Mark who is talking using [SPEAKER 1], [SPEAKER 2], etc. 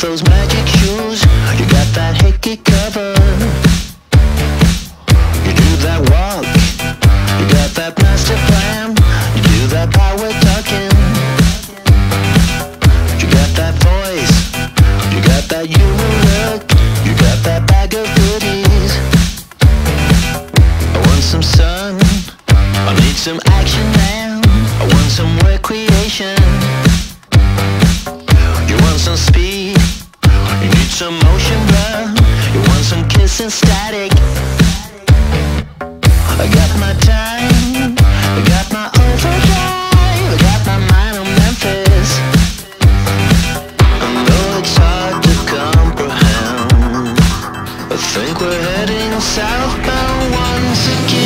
[SPEAKER 1] those magic shoes. You got that hickey cover. You do that walk. You got that master plan. You do that power talking. You got that voice. You got that human look. You got that bag of goodies. I want some sun. I need some action now I want some recreation. You want some speed? We're heading southbound once again.